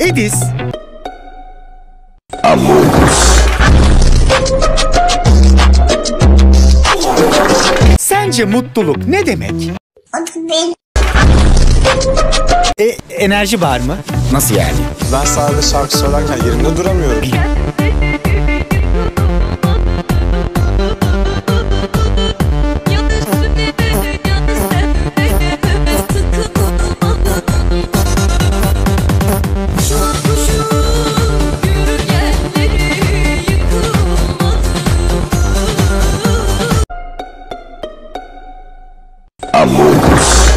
Edis. Sence mutluluk ne demek? E, enerji var mı? Nasıl yani? Ben sadece şarkı söylerken yerimde duramıyorum. Amor.